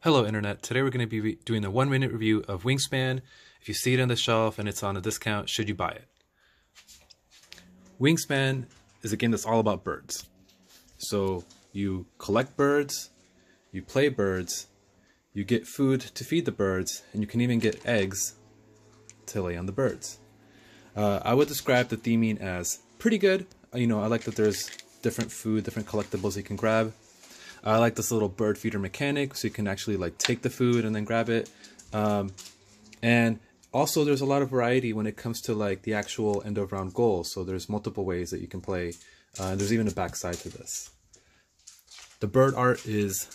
Hello Internet, today we're going to be doing a one minute review of Wingspan. If you see it on the shelf and it's on a discount, should you buy it? Wingspan is a game that's all about birds. So you collect birds, you play birds, you get food to feed the birds, and you can even get eggs to lay on the birds. Uh, I would describe the theming as pretty good. You know, I like that there's different food, different collectibles you can grab. I like this little bird feeder mechanic, so you can actually like take the food and then grab it. Um, and also, there's a lot of variety when it comes to like the actual end of round goals. So there's multiple ways that you can play. Uh, there's even a backside to this. The bird art is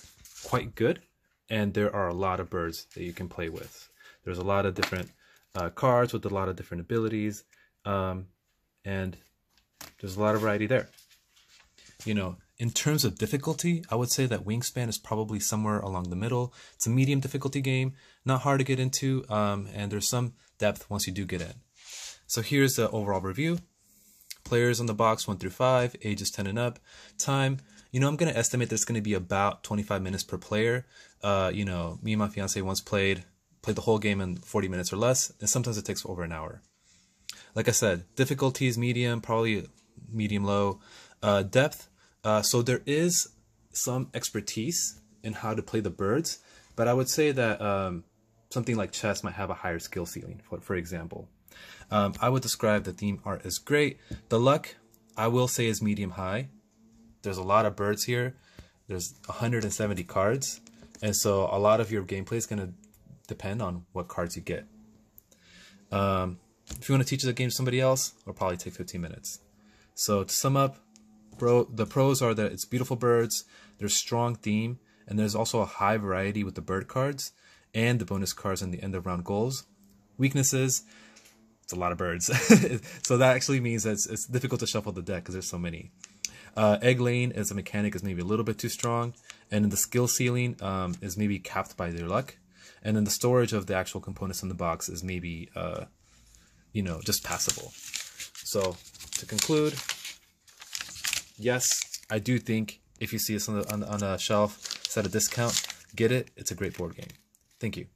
quite good, and there are a lot of birds that you can play with. There's a lot of different uh, cards with a lot of different abilities, um, and there's a lot of variety there. You know, in terms of difficulty, I would say that Wingspan is probably somewhere along the middle. It's a medium difficulty game, not hard to get into, um, and there's some depth once you do get in. So here's the overall review. Players on the box 1 through 5, ages 10 and up. Time, you know, I'm going to estimate that it's going to be about 25 minutes per player. Uh, you know, me and my fiance once played played the whole game in 40 minutes or less, and sometimes it takes over an hour. Like I said, difficulty is medium, probably medium low. Uh, depth, uh, so there is some expertise in how to play the birds, but I would say that um, something like chess might have a higher skill ceiling, for, for example. Um, I would describe the theme art as great. The luck, I will say, is medium high. There's a lot of birds here. There's 170 cards, and so a lot of your gameplay is going to depend on what cards you get. Um, if you want to teach the game to somebody else, it'll probably take 15 minutes. So to sum up, Bro, the pros are that it's beautiful birds, there's strong theme, and there's also a high variety with the bird cards and the bonus cards and the end of round goals. Weaknesses, it's a lot of birds. so that actually means that it's, it's difficult to shuffle the deck because there's so many. Uh, egg laying as a mechanic is maybe a little bit too strong, and the skill ceiling um, is maybe capped by their luck, and then the storage of the actual components in the box is maybe, uh, you know, just passable. So to conclude, yes, I do think if you see this on, the, on, on a shelf, it's at a discount, get it. It's a great board game. Thank you.